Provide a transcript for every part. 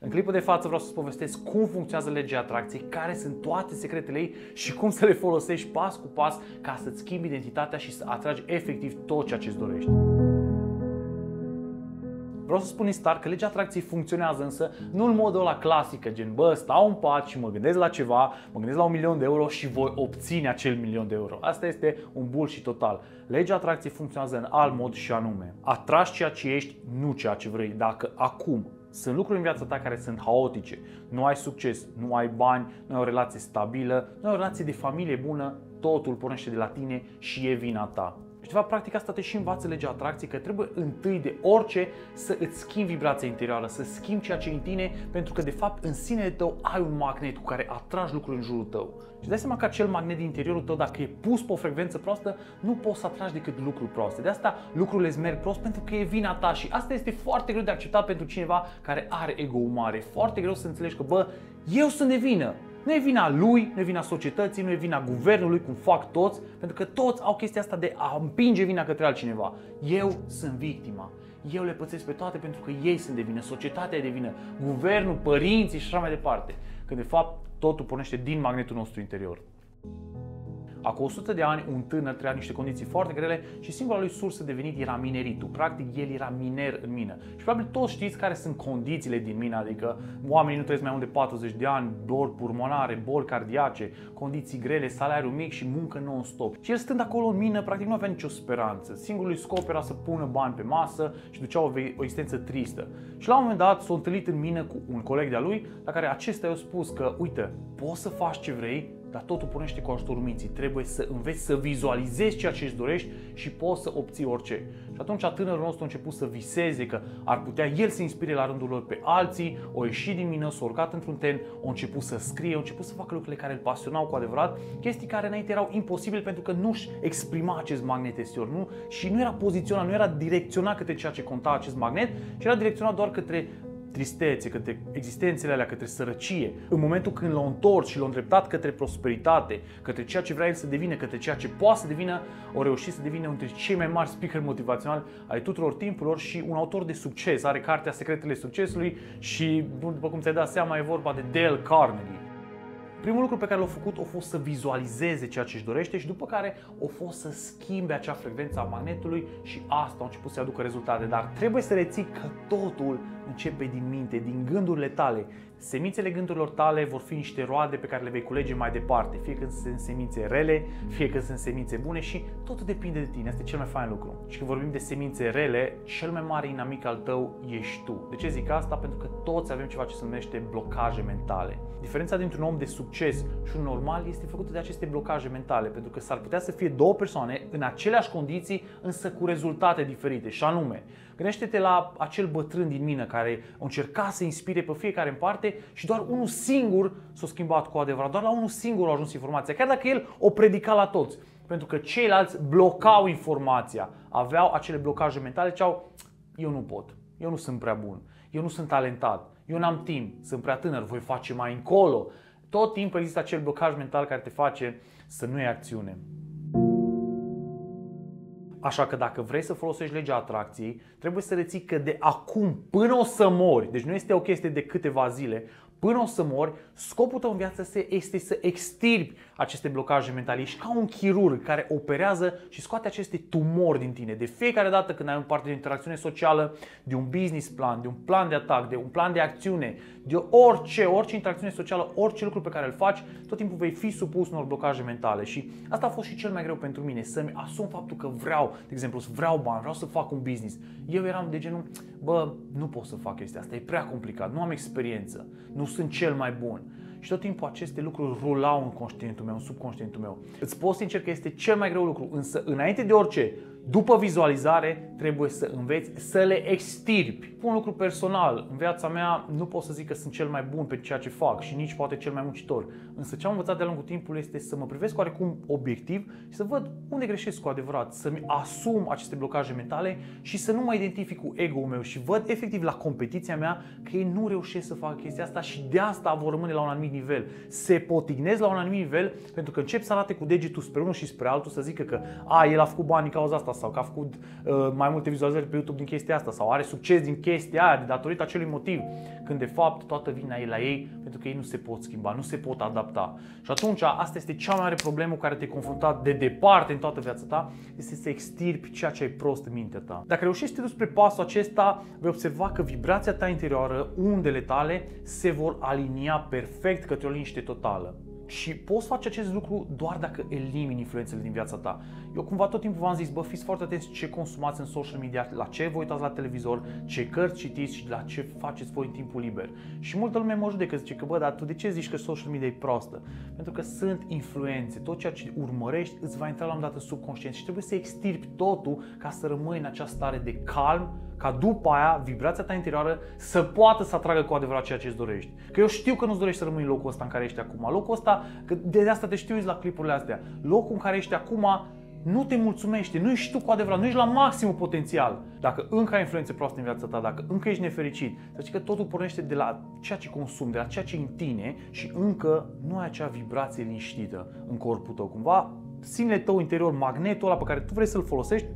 În clipul de față vreau să-ți povestesc cum funcționează legea atracției, care sunt toate secretele ei și cum să le folosești pas cu pas ca să-ți schimbi identitatea și să atragi efectiv tot ceea ce îți dorești. Vreau să spun în start că legea atracției funcționează însă nu în modul ăla clasic, gen bă, stau în pat și mă gândesc la ceva, mă gândesc la un milion de euro și voi obține acel milion de euro. Asta este un bullshit total. Legea atracției funcționează în alt mod și anume. Atragi ceea ce ești, nu ceea ce vrei. Dacă acum sunt lucruri în viața ta care sunt haotice, nu ai succes, nu ai bani, nu ai o relație stabilă, nu ai o relație de familie bună, totul pornește de la tine și e vina ta. Și de fapt, practic asta te și învață legea atracției, că trebuie întâi de orice să îți schimbi vibrația interioară, să schimbi ceea ce e în tine, pentru că de fapt în sine tău ai un magnet cu care atragi lucruri în jurul tău. Și dai seama că acel magnet din interiorul tău, dacă e pus pe o frecvență proastă, nu poți să atragi decât lucruri proaste. De asta lucrurile îți merg prost pentru că e vina ta și asta este foarte greu de acceptat pentru cineva care are ego mare. Foarte greu să înțelegi că, bă, eu sunt de vină. Nu e vina lui, nu e vina societății, nu e vina guvernului, cum fac toți, pentru că toți au chestia asta de a împinge vina către altcineva. Eu sunt victima. Eu le pățesc pe toate pentru că ei sunt de vină, societatea e de vină, guvernul, părinții și așa mai departe. Când de fapt totul pornește din magnetul nostru interior. Acum 100 de ani, un tânăr trăia niște condiții foarte grele și singura lui sursă de venit era mineritul. Practic, el era miner în mină. Și probabil toți știți care sunt condițiile din mină, adică oamenii nu trăiesc mai mult de 40 de ani, boli pulmonare, boli cardiace, condiții grele, salariu mic și muncă non-stop. Și el stând acolo în mină, practic nu avea nicio speranță. Singurul lui scop era să pună bani pe masă și ducea o, o existență tristă. Și la un moment dat s-a întâlnit în mină cu un coleg de-a lui, la care acesta i-a spus că, uite, poți să faci ce vrei, dar totul pornește cu ajutorul minții. Trebuie să înveți să vizualizezi ceea ce îți dorești și poți să obții orice. Și atunci tânărul nostru a început să viseze că ar putea el să inspire la rândul lor pe alții, o ieșit din mină, s-a urcat într-un ten, a început să scrie, a început să facă lucrurile care îl pasionau cu adevărat, chestii care înainte erau imposibile pentru că nu-și exprima acest magnet exterior nu? și nu era poziționat, nu era direcționat către ceea ce conta acest magnet, ci era direcționat doar către tristețe, către existențele alea, către sărăcie, în momentul când l-a întors și l-a îndreptat către prosperitate, către ceea ce vrea el să devină, către ceea ce poate să devină, o reușit să devină unul dintre cei mai mari speaker motivaționali ai tuturor timpurilor și un autor de succes. Are cartea Secretele Succesului și, după cum ți-ai dat seama, e vorba de Dale Carnegie. Primul lucru pe care l-a făcut a fost să vizualizeze ceea ce își dorește și după care a fost să schimbe acea frecvență a magnetului și asta a început să aducă rezultate. Dar trebuie să reții că totul începe din minte, din gândurile tale. Semințele gândurilor tale vor fi niște roade pe care le vei culege mai departe, fie că sunt semințe rele, fie că sunt semințe bune și totul depinde de tine. Asta e cel mai fain lucru. Și când vorbim de semințe rele, cel mai mare inamic al tău ești tu. De ce zic asta? Pentru că toți avem ceva ce se numește blocaje mentale. Diferența dintre un om de succes și un normal este făcută de aceste blocaje mentale, pentru că s-ar putea să fie două persoane în aceleași condiții, însă cu rezultate diferite. Și anume, Gândește-te la acel bătrân din mină care a încercat să inspire pe fiecare în parte și doar unul singur s-a schimbat cu adevărat. Doar la unul singur a ajuns informația, chiar dacă el o predica la toți. Pentru că ceilalți blocau informația, aveau acele blocaje mentale, ceau, eu nu pot, eu nu sunt prea bun, eu nu sunt talentat, eu n-am timp, sunt prea tânăr, voi face mai încolo. Tot timpul există acel blocaj mental care te face să nu iei acțiune. Așa că dacă vrei să folosești legea atracției, trebuie să reții că de acum până o să mori, deci nu este o chestie de câteva zile, până o să mori, scopul tău în viață este să extirpi aceste blocaje mentale. Ești ca un chirurg care operează și scoate aceste tumori din tine. De fiecare dată când ai un parte de interacțiune socială, de un business plan, de un plan de atac, de un plan de acțiune, de orice, orice interacțiune socială, orice lucru pe care îl faci, tot timpul vei fi supus unor blocaje mentale. Și asta a fost și cel mai greu pentru mine, să-mi asum faptul că vreau, de exemplu, să vreau bani, vreau să fac un business. Eu eram de genul, bă, nu pot să fac chestia asta, e prea complicat, nu am experiență, nu sunt cel mai bun. Și tot timpul aceste lucruri rulau în conștientul meu, în subconștientul meu. Îți spun sincer că este cel mai greu lucru, însă înainte de orice, după vizualizare, trebuie să înveți să le extirpi. Un lucru personal, în viața mea nu pot să zic că sunt cel mai bun pe ceea ce fac și nici poate cel mai muncitor. Însă ce am învățat de-a lungul timpului este să mă privesc oarecum obiectiv și să văd unde greșesc cu adevărat, să-mi asum aceste blocaje mentale și să nu mă identific cu ego-ul meu și văd efectiv la competiția mea că ei nu reușesc să facă chestia asta și de asta vor rămâne la un anumit nivel. Se potignez la un anumit nivel pentru că încep să arate cu degetul spre unul și spre altul să zică că a, el a făcut bani în cauza asta sau că a făcut uh, mai multe vizualizări pe YouTube din chestia asta sau are succes din chestia aia de datorită acelui motiv, când de fapt toată vina e la ei pentru că ei nu se pot schimba, nu se pot adapta. Și atunci asta este cea mai mare problemă cu care te-ai confruntat de departe în toată viața ta, este să extirpi ceea ce ai prost în mintea ta. Dacă reușești să te duci spre pasul acesta, vei observa că vibrația ta interioară, undele tale, se vor alinia perfect către o liniște totală. Și poți face acest lucru doar dacă elimini influențele din viața ta. Eu cumva tot timpul v-am zis, bă, fiți foarte atenți ce consumați în social media, la ce vă uitați la televizor, ce cărți citiți și la ce faceți voi în timpul liber. Și multă lume mă judecă, zice că, bă, dar tu de ce zici că social media e proastă? Pentru că sunt influențe, tot ceea ce urmărești îți va intra la un dat în subconștient și trebuie să extirpi totul ca să rămâi în această stare de calm, ca după aia vibrația ta interioară să poată să atragă cu adevărat ceea ce îți dorești. Că eu știu că nu-ți dorești să rămâi în locul ăsta în care ești acum. Locul ăsta, că de asta te știu la clipurile astea. Locul în care ești acum nu te mulțumește, nu ești tu cu adevărat, nu ești la maximul potențial. Dacă încă ai influențe proaste în viața ta, dacă încă ești nefericit, să știi că totul pornește de la ceea ce consumi, de la ceea ce în tine și încă nu ai acea vibrație liniștită în corpul tău. Cumva, sinele tău interior, magnetul ăla pe care tu vrei să-l folosești,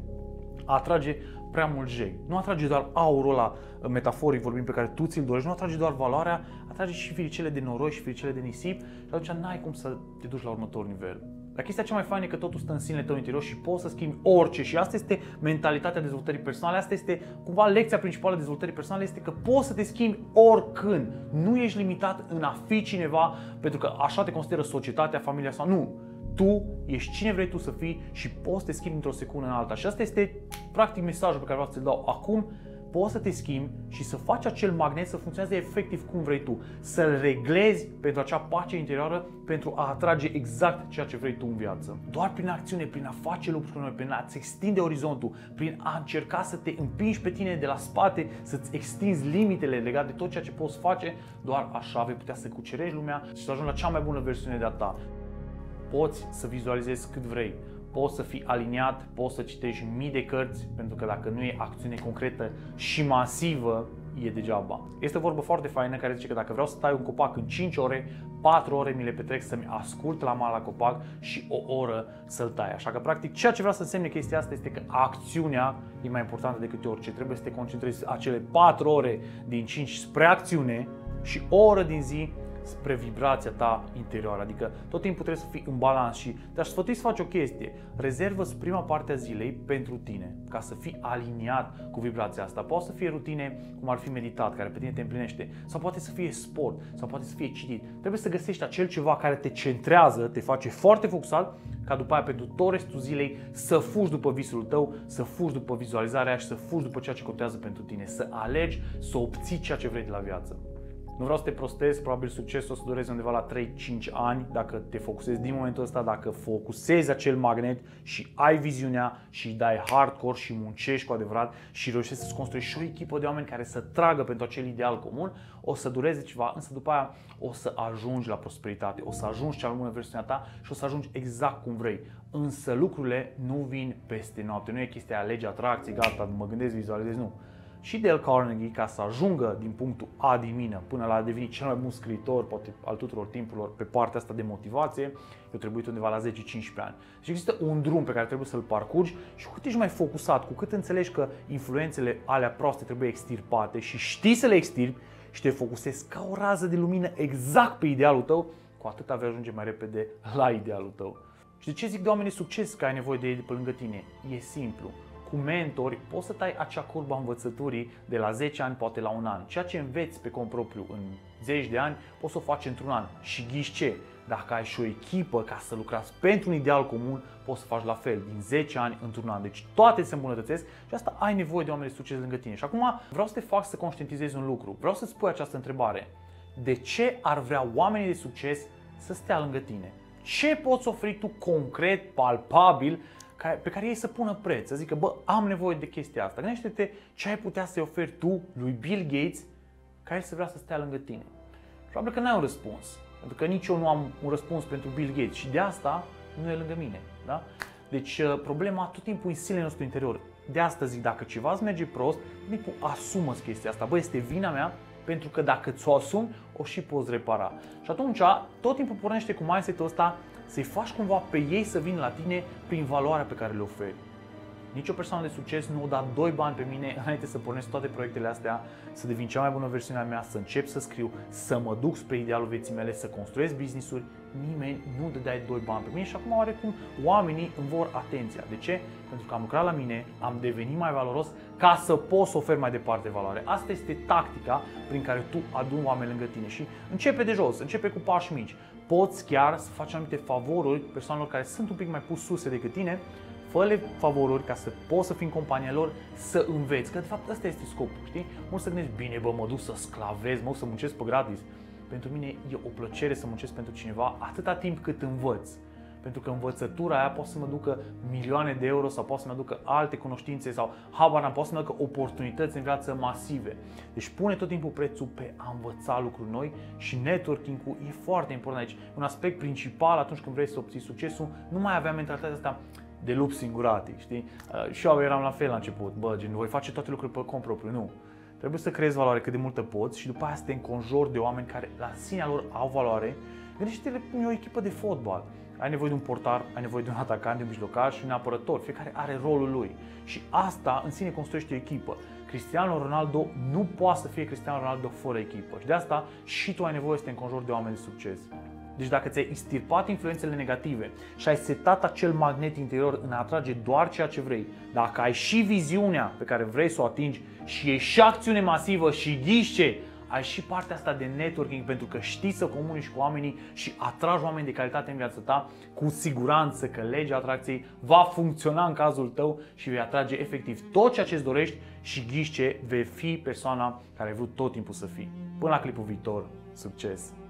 atrage prea mult jei. Nu atrage doar aurul ăla, metaforic vorbim, pe care tu ți-l dorești, nu atrage doar valoarea, atrage și firicele de noroi și firicele de nisip și atunci n-ai cum să te duci la următorul nivel. Dar chestia cea mai faină e că totul stă în sinele tău interior și poți să schimbi orice și asta este mentalitatea dezvoltării personale, asta este cumva lecția principală a dezvoltării personale este că poți să te schimbi oricând. Nu ești limitat în a fi cineva pentru că așa te consideră societatea, familia sau nu tu ești cine vrei tu să fii și poți să te schimbi într-o secundă în alta. Și asta este practic mesajul pe care vreau să-ți dau acum. Poți să te schimbi și să faci acel magnet să funcționeze efectiv cum vrei tu. Să-l reglezi pentru acea pace interioară pentru a atrage exact ceea ce vrei tu în viață. Doar prin acțiune, prin a face lucruri noi, prin a-ți extinde orizontul, prin a încerca să te împingi pe tine de la spate, să-ți extinzi limitele legate de tot ceea ce poți face, doar așa vei putea să cucerești lumea și să ajungi la cea mai bună versiune de a ta poți să vizualizezi cât vrei, poți să fii aliniat, poți să citești mii de cărți, pentru că dacă nu e acțiune concretă și masivă, e degeaba. Este o vorbă foarte faină care zice că dacă vreau să tai un copac în 5 ore, 4 ore mi le petrec să-mi ascult la mal la copac și o oră să-l tai. Așa că, practic, ceea ce vreau să însemne chestia asta este că acțiunea e mai importantă decât orice. Trebuie să te concentrezi acele 4 ore din 5 spre acțiune și o oră din zi spre vibrația ta interioară. Adică tot timpul trebuie să fii în balans și te-aș sfătui să faci o chestie. Rezervă prima parte a zilei pentru tine, ca să fii aliniat cu vibrația asta. Poate să fie rutine cum ar fi meditat, care pe tine te împlinește, sau poate să fie sport, sau poate să fie citit. Trebuie să găsești acel ceva care te centrează, te face foarte focusat, ca după aia pentru tot restul zilei să fugi după visul tău, să fugi după vizualizarea și să fugi după ceea ce contează pentru tine, să alegi să obții ceea ce vrei de la viață. Nu vreau să te prostez, probabil succesul o să dureze undeva la 3-5 ani dacă te focusezi din momentul ăsta, dacă focusezi acel magnet și ai viziunea și dai hardcore și muncești cu adevărat și reușești să-ți construiești și o echipă de oameni care să tragă pentru acel ideal comun, o să dureze ceva, însă după aia o să ajungi la prosperitate, o să ajungi cea mai bună versiunea ta și o să ajungi exact cum vrei. Însă lucrurile nu vin peste noapte, nu e chestia alege atracție, gata, mă gândesc, vizualizez, nu și Dale Carnegie ca să ajungă din punctul A din mină până la a deveni cel mai bun scriitor, poate al tuturor timpurilor, pe partea asta de motivație, eu trebuie undeva la 10-15 ani. Deci există un drum pe care trebuie să-l parcurgi și cu cât ești mai focusat, cu cât înțelegi că influențele alea proaste trebuie extirpate și știi să le extirpi și te focusezi ca o rază de lumină exact pe idealul tău, cu atât vei ajunge mai repede la idealul tău. Și de ce zic de oameni de succes că ai nevoie de ei de pe lângă tine? E simplu cu mentori, poți să tai acea curbă a învățăturii de la 10 ani, poate la un an. Ceea ce înveți pe cont propriu în 10 de ani, poți să o faci într-un an. Și ghiși ce? Dacă ai și o echipă ca să lucrați pentru un ideal comun, poți să faci la fel, din 10 ani într-un an. Deci toate se îmbunătățesc și asta ai nevoie de oameni de succes lângă tine. Și acum vreau să te fac să conștientizezi un lucru. Vreau să-ți pui această întrebare. De ce ar vrea oamenii de succes să stea lângă tine? Ce poți oferi tu concret, palpabil, pe care ei să pună preț, să zică, bă, am nevoie de chestia asta. Gândește-te ce ai putea să-i oferi tu lui Bill Gates ca el să vrea să stea lângă tine. Probabil că n-ai un răspuns, pentru că nici eu nu am un răspuns pentru Bill Gates și de asta nu e lângă mine. Da? Deci uh, problema tot timpul în sinele nostru interior. De asta zic, dacă ceva îți merge prost, tot timpul asumă chestia asta. Bă, este vina mea pentru că dacă ți-o asumi, o și poți repara. Și atunci, tot timpul pornește cu mindset-ul ăsta să-i faci cumva pe ei să vină la tine prin valoarea pe care le oferi. Nicio persoană de succes nu o da doi bani pe mine înainte să pornesc toate proiectele astea, să devin cea mai bună versiune a mea, să încep să scriu, să mă duc spre idealul vieții mele, să construiesc business-uri. Nimeni nu dădeai doi bani pe mine și acum oarecum oamenii îmi vor atenția. De ce? Pentru că am lucrat la mine, am devenit mai valoros ca să pot să ofer mai departe valoare. Asta este tactica prin care tu aduni oameni lângă tine și începe de jos, începe cu pași mici. Poți chiar să faci anumite favoruri persoanelor care sunt un pic mai pus sus decât tine, fă favoruri ca să poți să fii în compania lor, să înveți. Că de fapt ăsta este scopul, știi? Mulți să gândești, bine bă, mă duc să sclavez, mă duc să muncesc pe gratis. Pentru mine e o plăcere să muncesc pentru cineva atâta timp cât învăț. Pentru că învățătura aia poate să mă ducă milioane de euro sau poate să mă ducă alte cunoștințe sau habar poate să mă ducă oportunități în viață masive. Deci pune tot timpul prețul pe a învăța lucruri noi și networking-ul e foarte important aici. Un aspect principal atunci când vrei să obții succesul, nu mai avea mentalitatea asta de lup singuratic, știi? Uh, și eu eram la fel la început, bă, gen, voi face toate lucrurile pe cont propriu, nu. Trebuie să creezi valoare cât de multă poți și după aia să te înconjori de oameni care la sinea lor au valoare. Gândește-te cum e o echipă de fotbal. Ai nevoie de un portar, ai nevoie de un atacant, de un mijlocaș și un apărător. Fiecare are rolul lui. Și asta în sine construiește o echipă. Cristiano Ronaldo nu poate să fie Cristiano Ronaldo fără echipă. Și de asta și tu ai nevoie să te înconjori de oameni de succes. Deci dacă ți-ai extirpat influențele negative și ai setat acel magnet interior în a atrage doar ceea ce vrei, dacă ai și viziunea pe care vrei să o atingi și e și acțiune masivă și ghișe, ai și partea asta de networking pentru că știi să comunici cu oamenii și atragi oameni de calitate în viața ta, cu siguranță că legea atracției va funcționa în cazul tău și vei atrage efectiv tot ceea ce îți dorești și ghișe vei fi persoana care ai vrut tot timpul să fii. Până la clipul viitor, succes!